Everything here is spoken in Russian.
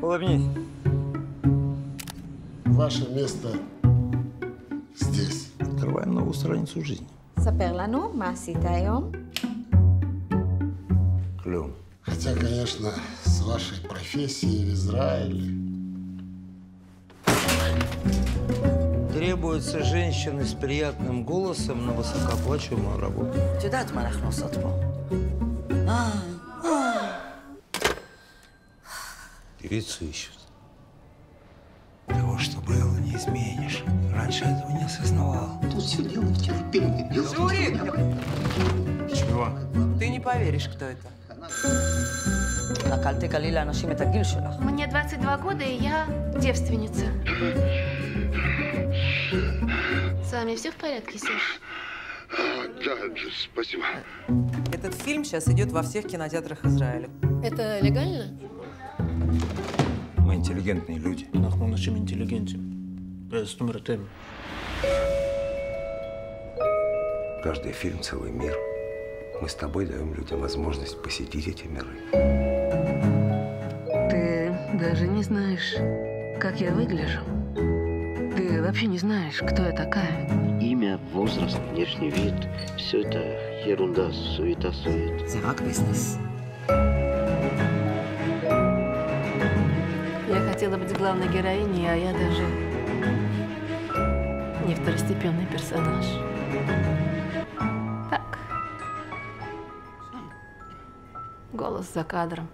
Улыбнись. Ваше место здесь. Открываем новую страницу жизни. Саперлану, Маситайом. Клюм. Хотя, конечно, с вашей профессией в Израиле... Требуются женщины с приятным голосом на высокооплачиваемую работу. Сюда отмарахнулся от А, Певицу ищут. Того, что было, не изменишь. Раньше этого не осознавал. Тут все дело в терпении. Журик! Чего? Ты не поверишь, кто это. Мне 22 года, и я девственница. С вами все в порядке, Серж? Да, спасибо. Этот фильм сейчас идет во всех кинотеатрах Израиля. Это легально? Мы интеллигентные люди. אנחנו אנשים אינטליגנטים. זאת אומרת, הם. Каждый фильм – целый мир. Мы с тобой даем людям возможность посетить эти миры. Ты даже не знаешь, как я выгляжу. Ты вообще не знаешь, кто я такая. Имя, возраст, внешний вид – все это ерунда, суета-сует. זה רק ביזנס. Хотела быть главной героиней, а я даже не второстепенный персонаж. Так. Голос за кадром.